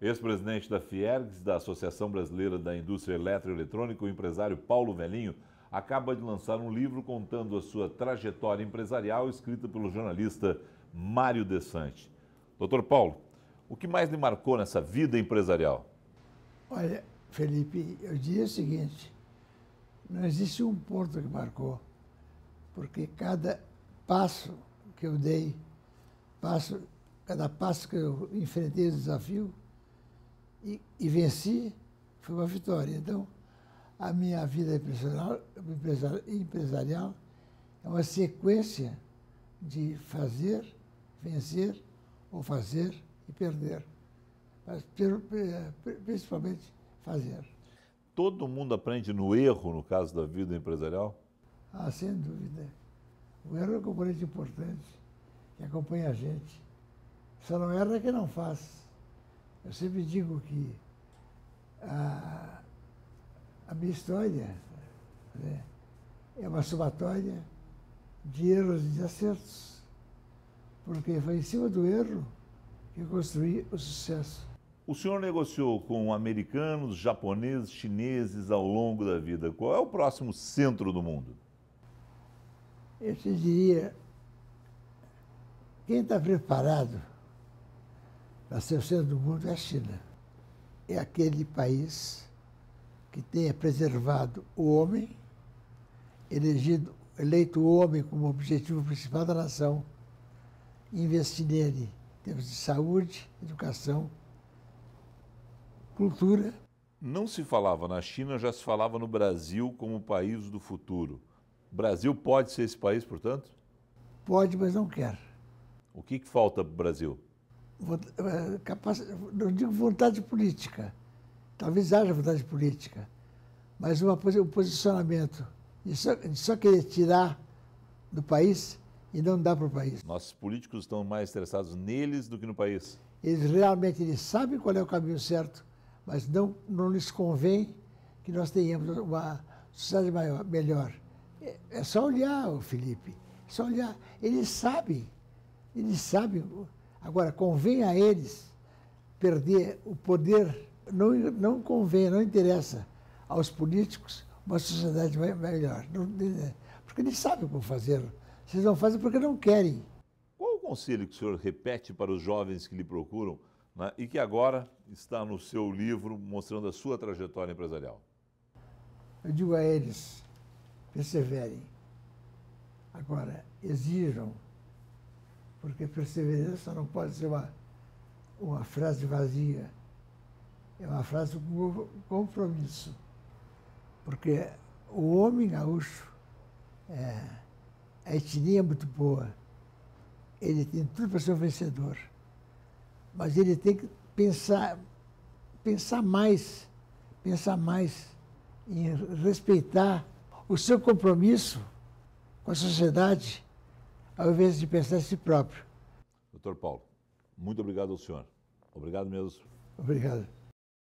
Ex-presidente da Fiergs, da Associação Brasileira da Indústria Eletroeletrônica, o empresário Paulo Velhinho, acaba de lançar um livro contando a sua trajetória empresarial, escrita pelo jornalista Mário Desante. Doutor Paulo, o que mais lhe marcou nessa vida empresarial? Olha, Felipe, eu diria o seguinte: não existe um ponto que marcou, porque cada passo que eu dei, passo, cada passo que eu enfrentei o desafio, e, e venci, foi uma vitória. Então, a minha vida empresarial, empresarial é uma sequência de fazer, vencer, ou fazer e perder. Mas principalmente fazer. Todo mundo aprende no erro, no caso da vida empresarial? Ah, sem dúvida. O erro é um componente importante que acompanha a gente. Só não erra quem não faz. Eu sempre digo que a, a minha história né, é uma somatória de erros e de acertos, porque foi em cima do erro que eu construí o sucesso. O senhor negociou com americanos, japoneses, chineses ao longo da vida. Qual é o próximo centro do mundo? Eu te diria, quem está preparado para ser o centro do mundo é a China. É aquele país que tenha preservado o homem, elegido, eleito o homem como objetivo principal da nação, investir nele em termos de saúde, educação, cultura. Não se falava na China, já se falava no Brasil como país do futuro. O Brasil pode ser esse país, portanto? Pode, mas não quer. O que, que falta para o Brasil? Eh, capaz, não digo vontade política, talvez haja vontade política, mas uma, um posicionamento de só, de só querer tirar do país e não dar para o país. Nossos políticos estão mais interessados neles do que no país. Eles realmente eles sabem qual é o caminho certo, mas não, não lhes convém que nós tenhamos uma sociedade maior, melhor. É, só olhar, Felipe, é só olhar. Eles sabem, eles sabem Agora, convém a eles perder o poder, não, não convém, não interessa aos políticos uma sociedade melhor. Porque eles sabem como fazer. Vocês não fazem porque não querem. Qual o conselho que o senhor repete para os jovens que lhe procuram né, e que agora está no seu livro mostrando a sua trajetória empresarial? Eu digo a eles, perseverem. Agora, exijam porque perseverança não pode ser uma, uma frase vazia, é uma frase com compromisso. Porque o homem gaúcho, é, a etnia é muito boa, ele tem tudo para ser um vencedor, mas ele tem que pensar, pensar mais, pensar mais em respeitar o seu compromisso com a sociedade ao invés de pensar em si próprio. Doutor Paulo, muito obrigado ao senhor. Obrigado mesmo. Obrigado.